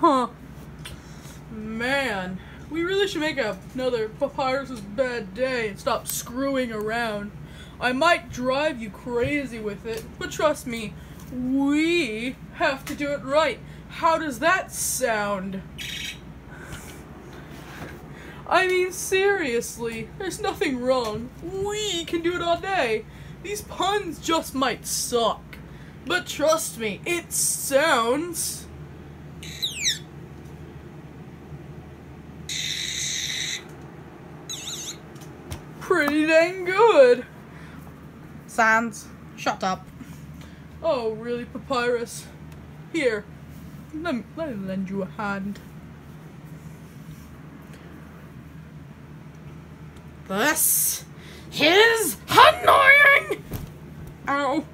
Huh. Man, we really should make another Papyrus's Bad Day and stop screwing around. I might drive you crazy with it, but trust me, we have to do it right. How does that sound? I mean, seriously, there's nothing wrong. We can do it all day. These puns just might suck. But trust me, it sounds. Pretty dang good. Sans, shut up. Oh, really, Papyrus? Here, let me, let me lend you a hand. This is annoying! Ow.